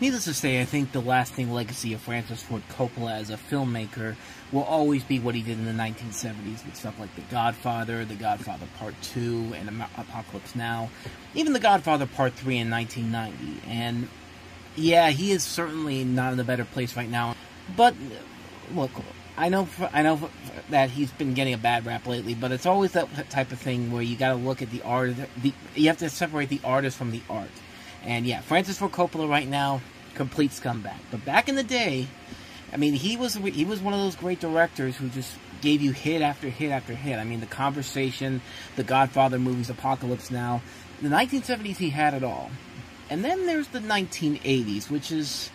Needless to say, I think the lasting legacy of Francis Ford Coppola as a filmmaker will always be what he did in the 1970s with stuff like The Godfather, The Godfather Part 2, and Apocalypse Now, even The Godfather Part 3 in 1990. And yeah, he is certainly not in a better place right now. But look, I know I know that he's been getting a bad rap lately, but it's always that type of thing where you got to look at the art. The, you have to separate the artist from the art. And yeah, Francis Ford Coppola right now, complete scumbag. But back in the day, I mean, he was he was one of those great directors who just gave you hit after hit after hit. I mean, The Conversation, The Godfather movies, Apocalypse Now. The 1970s, he had it all. And then there's the 1980s, which is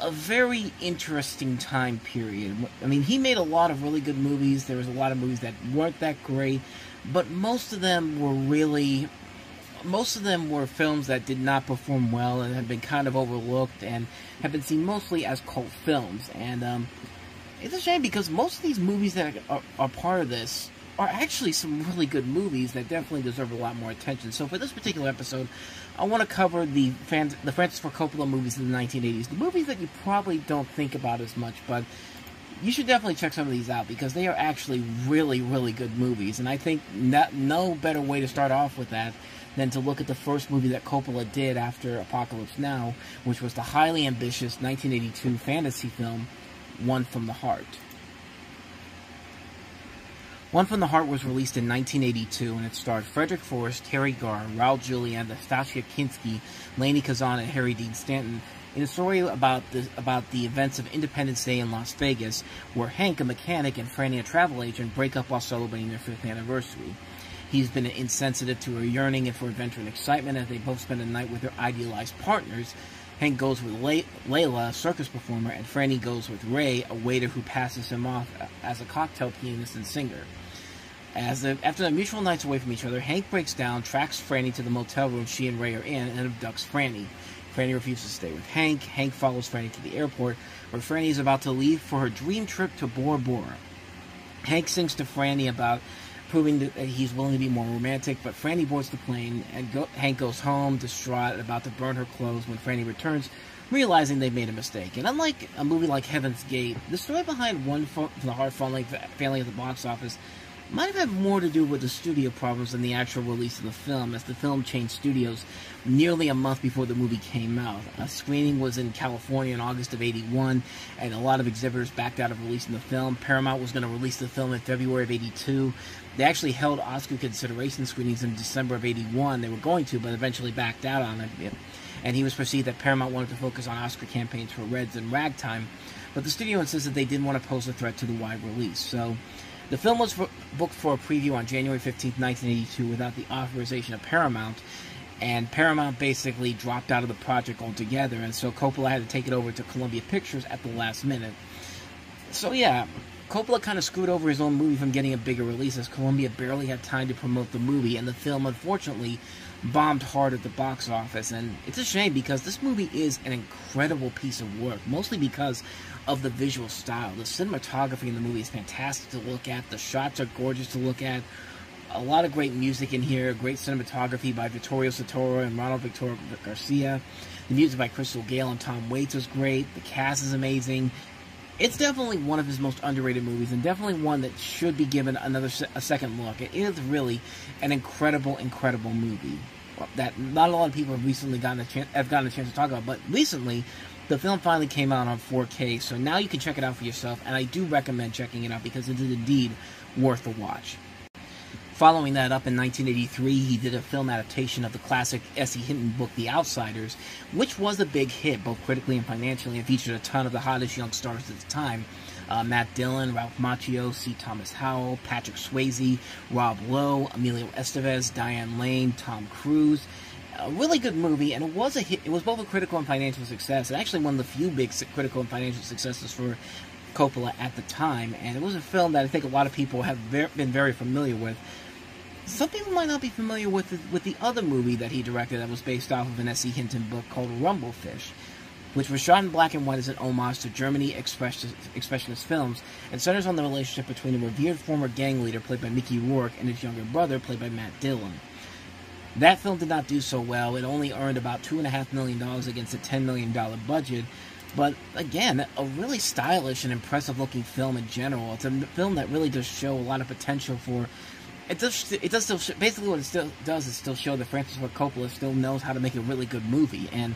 a very interesting time period. I mean, he made a lot of really good movies. There was a lot of movies that weren't that great, but most of them were really most of them were films that did not perform well and have been kind of overlooked and have been seen mostly as cult films. And um, it's a shame because most of these movies that are, are, part of this are actually some really good movies that definitely deserve a lot more attention. So for this particular episode, I want to cover the fans, the Francis Ford Coppola movies in the 1980s, the movies that you probably don't think about as much, but you should definitely check some of these out because they are actually really, really good movies. And I think not, no better way to start off with that than to look at the first movie that Coppola did after Apocalypse Now, which was the highly ambitious 1982 fantasy film One from the Heart. One from the Heart was released in 1982 and it starred Frederick Forrest, Teri Garr, Raul Julia, Nastassja Kinski, Lainie Kazan, and Harry Dean Stanton in a story about the, about the events of Independence Day in Las Vegas, where Hank, a mechanic, and Franny, a travel agent, break up while celebrating their fifth anniversary. He's been insensitive to her yearning and for adventure and excitement as they both spend a night with their idealized partners. Hank goes with Le- Layla, a circus performer, and Franny goes with Ray, a waiter who passes him off as a cocktail pianist and singer. As the, after the mutual nights away from each other, Hank breaks down, tracks Franny to the motel room she and Ray are in, and abducts Franny. Franny refuses to stay with Hank. Hank follows Franny to the airport, where Franny is about to leave for her dream trip to Bora Bora. Hank sings to Franny about proving that uh, he's willing to be more romantic. But Franny boards the plane, and go, Hank goes home, distraught, about to burn her clothes when Franny returns, realizing they've made a mistake. And unlike a movie like Heaven's Gate, the story behind One for the Heart Falling Family at the box office might have had more to do with the studio problems than the actual release of the film, as the film changed studios nearly a month before the movie came out. A screening was in California in August of 81, and a lot of exhibitors backed out of releasing the film. Paramount was going to release the film in February of 82. They actually held Oscar consideration screenings in December of 81. They were going to, but eventually backed out on it. And he was perceived that Paramount wanted to focus on Oscar campaigns for Reds and Ragtime, but the studio insisted they didn't want to pose a threat to the wide release. So the film was booked for a preview on January 15, 1982, without the authorization of Paramount, and Paramount basically dropped out of the project altogether, and so Coppola had to take it over to Columbia Pictures at the last minute. So, yeah, Coppola kind of screwed over his own movie from getting a bigger release, as Columbia barely had time to promote the movie, and the film, unfortunately, bombed hard at the box office. And it's a shame because this movie is an incredible piece of work, mostly because of the visual style. The cinematography in the movie is fantastic to look at. The shots are gorgeous to look at. A lot of great music in here. Great cinematography by Vittorio Storaro and Ronald Victor Garcia. The music by Crystal Gayle and Tom Waits was great. The cast is amazing. It's definitely one of his most underrated movies, and definitely one that should be given another a second look. It is really an incredible, incredible movie that not a lot of people have recently gotten a chance have gotten a chance to talk about. But recently, the film finally came out on 4K, so now you can check it out for yourself, and I do recommend checking it out because it is indeed worth a watch. Following that up in 1983, he did a film adaptation of the classic S.E. Hinton book The Outsiders, which was a big hit both critically and financially and featured a ton of the hottest young stars at the time. Uh, Matt Dillon, Ralph Macchio, C. Thomas Howell, Patrick Swayze, Rob Lowe, Emilio Estevez, Diane Lane, Tom Cruise, a really good movie, and it was a hit. It was both a critical and financial success. It actually one of the few big critical and financial successes for Coppola at the time, and it was a film that I think a lot of people have been very familiar with. Some people might not be familiar with the, with the other movie that he directed that was based off of an S.E. Hinton book called Rumble Fish. which was shot in black and white as an homage to Germany expressionist films and centers on the relationship between a revered former gang leader played by Mickey Rourke and his younger brother played by Matt Dillon. That film did not do so well. It only earned about $2.5 million against a $10 million budget. But again, a really stylish and impressive looking film in general. It's a film that really does show a lot of potential for. It does. It does still. Basically, what it still does is still show that Francis Ford Coppola still knows how to make a really good movie, and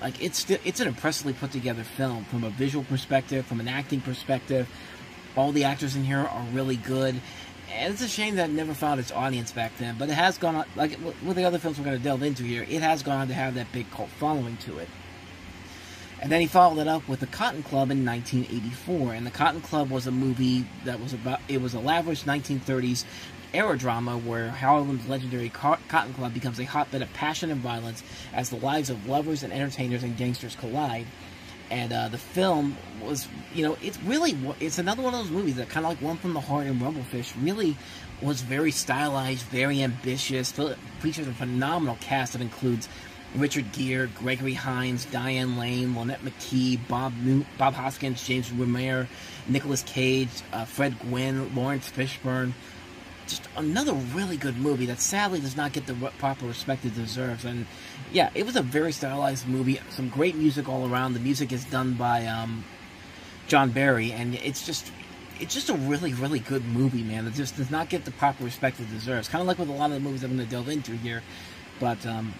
like it's still, it's an impressively put together film from a visual perspective, from an acting perspective. All the actors in here are really good. And it's a shame that it never found its audience back then, but it has gone on, like with the other films we're going to delve into here, it has gone on to have that big cult following to it. And then he followed it up with The Cotton Club in 1984. And The Cotton Club was a movie that was about, it was a lavish 1930s era drama where Harlem's legendary Cotton Club becomes a hotbed of passion and violence as the lives of lovers and entertainers and gangsters collide. And uh, the film was, you know, it's really, it's another one of those movies that kind of like One from the Heart and Rumble Fish really was very stylized, very ambitious, features a phenomenal cast that includes Richard Gere, Gregory Hines, Diane Lane, Lonette McKee, Bob New- Bob Hoskins, James Remar, Nicolas Cage, uh, Fred Gwynne, Laurence Fishburne, just another really good movie that sadly does not get the proper respect it deserves. And yeah, it was a very stylized movie. Some great music all around. The music is done by um, John Barry, and it's just it's just a really really good movie, man. It just does not get the proper respect it deserves. Kind of like with a lot of the movies I'm going to delve into here, but. Um,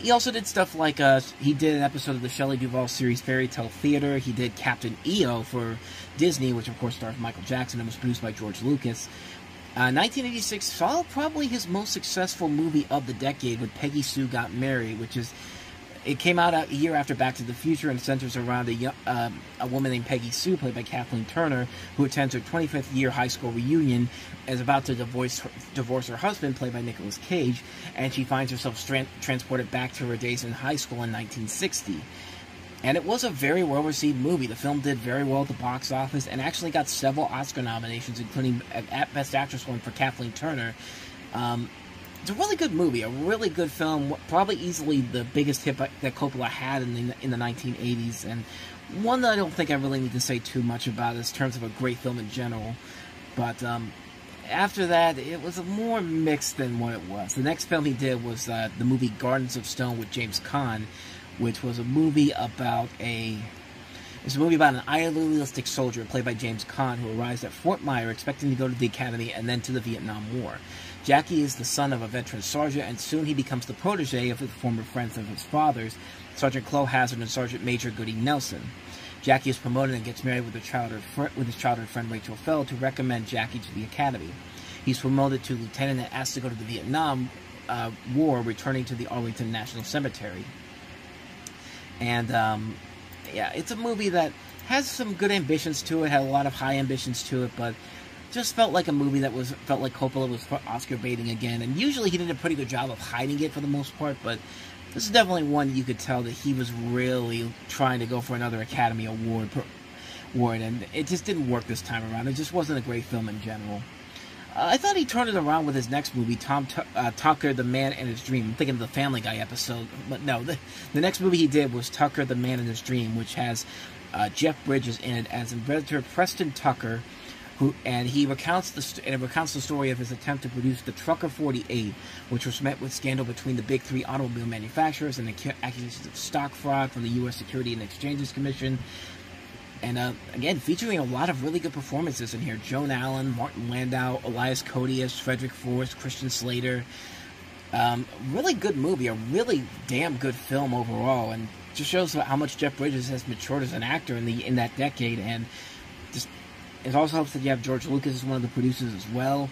he also did stuff like uh, he did an episode of the Shelley Duvall series Fairy Tale Theater. He did Captain EO for Disney, which of course stars Michael Jackson and was produced by George Lucas. 1986 uh, saw probably his most successful movie of the decade when Peggy Sue Got Married, which is it came out a year after Back to the Future and centers around a, uh, a woman named Peggy Sue, played by Kathleen Turner, who attends her 25th year high school reunion, is about to divorce her, divorce her husband, played by Nicolas Cage, and she finds herself transported back to her days in high school in 1960. And it was a very well received movie. The film did very well at the box office and actually got several Oscar nominations, including at Best Actress one for Kathleen Turner. Um, it's a really good movie, a really good film, probably easily the biggest hit that Coppola had in the, in the 1980s, and one that I don't think I really need to say too much about in terms of a great film in general. But um, after that, it was a more mixed than what it was. The next film he did was uh, the movie Gardens of Stone with James Caan, which was a movie about a it's a movie about an idealistic soldier played by James Caan who arrives at Fort Myer expecting to go to the academy and then to the Vietnam War. Jackie is the son of a veteran sergeant, and soon he becomes the protege of the former friends of his father's, Sergeant Clell Hazard and Sergeant Major Goody Nelson. Jackie is promoted and gets married with, fr- with his childhood friend Rachel Feld to recommend Jackie to the academy. He's promoted to lieutenant and asked to go to the Vietnam uh, War, returning to the Arlington National Cemetery. And um, yeah, it's a movie that has some good ambitions to it, had a lot of high ambitions to it, but just felt like a movie that was felt like Coppola was Oscar baiting again. And usually he did a pretty good job of hiding it for the most part, but this is definitely one you could tell that he was really trying to go for another Academy Award, award and it just didn't work this time around. It just wasn't a great film in general. Uh, I thought he turned it around with his next movie, Tom T- uh, Tucker, The Man and His Dream. I'm thinking of the Family Guy episode, but no, the, the next movie he did was Tucker, The Man and His Dream, which has uh, Jeff Bridges in it as inventor Preston Tucker, who and he recounts the and it recounts the story of his attempt to produce the Tucker 48, which was met with scandal between the big three automobile manufacturers and accusations of stock fraud from the U.S. Security and Exchanges Commission. And uh, again, featuring a lot of really good performances in here: Joan Allen, Martin Landau, Elias Koteas, Frederick Forrest, Christian Slater. Um, really good movie, a really damn good film overall, and just shows how much Jeff Bridges has matured as an actor in the in that decade. And just it also helps that you have George Lucas as one of the producers as well.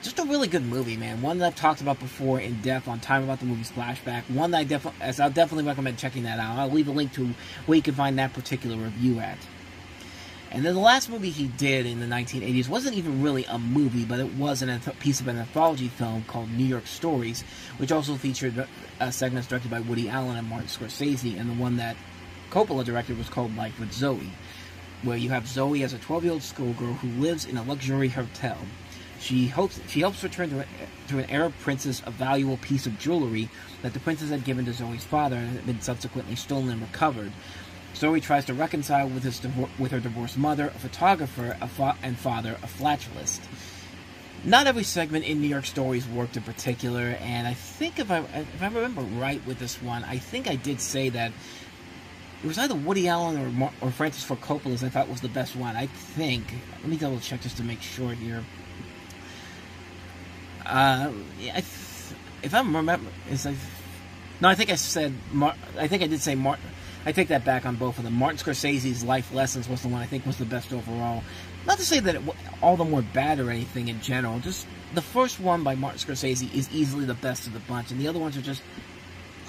Just a really good movie, man. One that I've talked about before in depth on Time About the Movie Splashback. One that I definitely, as I'll definitely recommend checking that out. I'll leave a link to where you can find that particular review at. And then the last movie he did in the 1980s wasn't even really a movie, but it was a piece of an anthology film called New York Stories, which also featured uh, segments directed by Woody Allen and Martin Scorsese, and the one that Coppola directed was called Life with Zoe, where you have Zoe as a 12 year old schoolgirl who lives in a luxury hotel. She hopes she helps return to, to an Arab princess a valuable piece of jewelry that the princess had given to Zoe's father and had been subsequently stolen and recovered. Zoe tries to reconcile with, his with her divorced mother, a photographer, a fa and father, a flautist. Not every segment in New York Stories worked in particular, and I think if I if I remember right with this one, I think I did say that it was either Woody Allen or Mar or Francis Ford Coppola's I thought was the best one. I think. Let me double check just to make sure here. Um, yeah, if I remember, it's like no, I think I said Mar I think I did say Martin. I take that back on both of them. Martin Scorsese's Life Lessons was the one I think was the best overall. Not to say that it, all of them were bad or anything in general. Just the first one by Martin Scorsese is easily the best of the bunch, and the other ones are just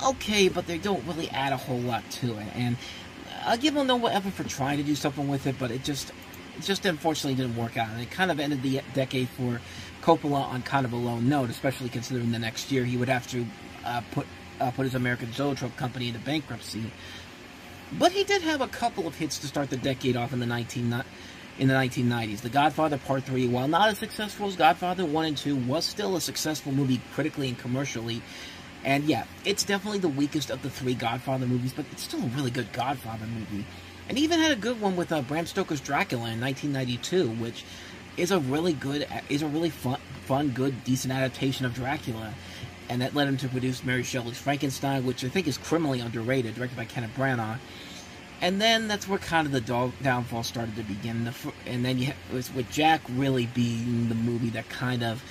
okay, but they don't really add a whole lot to it. And I'll give them no effort for trying to do something with it, but it just, it just unfortunately didn't work out. And it kind of ended the decade for Coppola on kind of a low note, especially considering the next year he would have to uh, put uh, put his American Zoetrope company into bankruptcy. But he did have a couple of hits to start the decade off in the 19 in the 1990s. The Godfather Part 3, while not as successful as Godfather 1 and 2, was still a successful movie critically and commercially. And yeah, it's definitely the weakest of the three Godfather movies, but it's still a really good Godfather movie. And even had a good one with uh, Bram Stoker's Dracula in 1992, which is a really good, is a really fun, fun, good, decent adaptation of Dracula. And that led him to produce Mary Shelley's Frankenstein, which I think is criminally underrated, directed by Kenneth Branagh. And then that's where kind of the downfall started to begin. The, and then you, it was with Jack really being the movie that kind of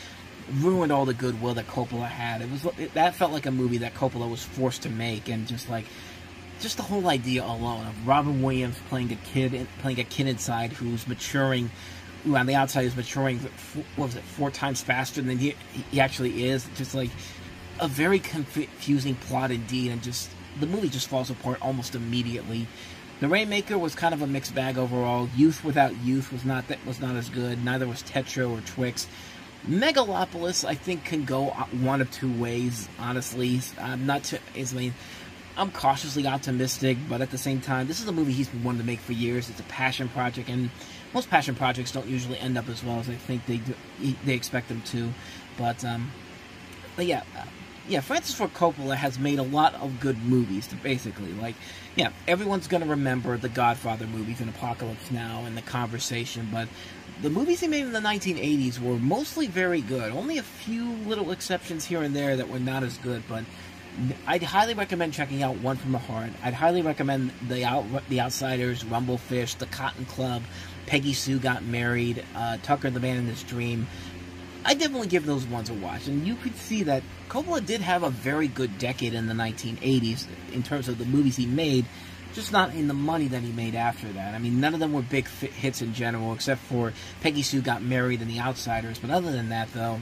ruined all the goodwill that Coppola had. It was it, that felt like a movie that Coppola was forced to make, and just like just the whole idea alone of Robin Williams playing a kid, playing a kid inside who's maturing, on the outside is maturing. What was it? Four times faster than he he actually is. Just like a very confusing plot indeed, and just the movie just falls apart almost immediately. The Rainmaker was kind of a mixed bag overall. Youth Without Youth was not that was not as good. Neither was Tetro or Twixt. Megalopolis, I think, can go one of two ways. Honestly, I'm not. Too, I mean, I'm cautiously optimistic, but at the same time, this is a movie he's been wanting to make for years. It's a passion project, and most passion projects don't usually end up as well as I think they do, they expect them to. But um, but yeah, uh, yeah, Francis Ford Coppola has made a lot of good movies. Basically, like, yeah, everyone's gonna remember the Godfather movies and Apocalypse Now and The Conversation, but the movies he made in the 1980s were mostly very good. Only a few little exceptions here and there that were not as good, but I'd highly recommend checking out One from the Heart. I'd highly recommend The Out, The Outsiders, Rumble Fish, The Cotton Club, Peggy Sue Got Married, uh, Tucker the Man in His Dream. I definitely give those ones a watch, and you could see that Coppola did have a very good decade in the 1980s in terms of the movies he made just not in the money that he made after that. I mean, none of them were big hits in general, except for Peggy Sue Got Married and The Outsiders. But other than that, though,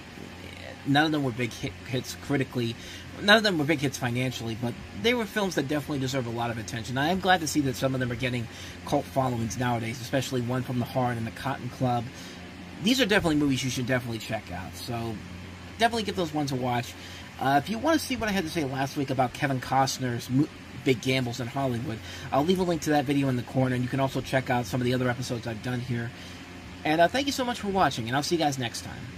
none of them were big hit, hits critically. None of them were big hits financially, but they were films that definitely deserve a lot of attention. I am glad to see that some of them are getting cult followings nowadays, especially One from the Heart and The Cotton Club. These are definitely movies you should definitely check out. So definitely give those ones a watch. Uh, if you want to see what I had to say last week about Kevin Costner's big gambles in Hollywood. I'll leave a link to that video in the corner, and you can also check out some of the other episodes I've done here. And uh, thank you so much for watching, and I'll see you guys next time.